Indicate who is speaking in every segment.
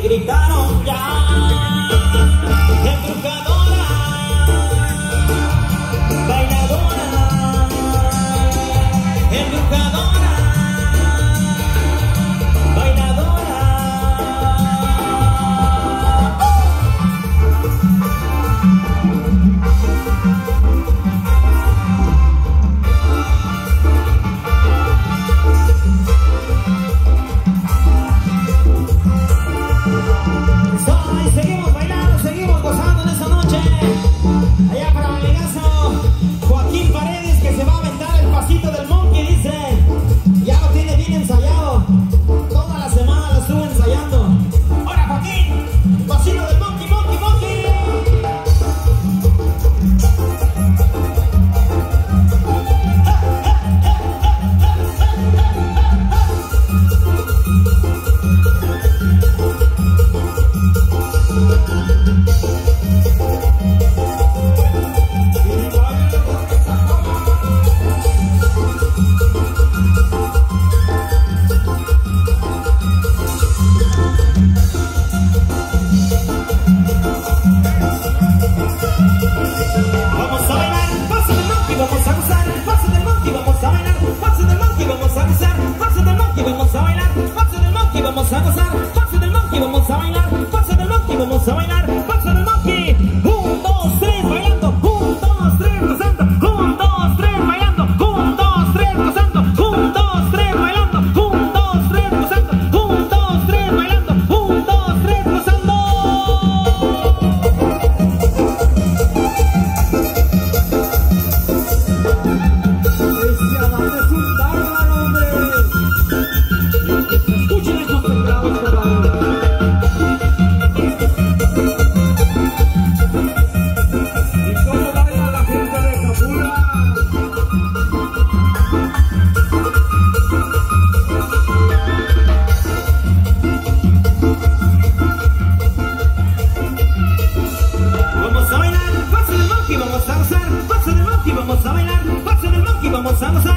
Speaker 1: gritaron ya. Del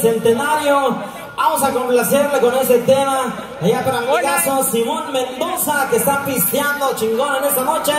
Speaker 1: Centenario. Vamos a complacerle con ese tema. Allá para mi caso, Simón Mendoza, que está pisteando chingón en esta noche.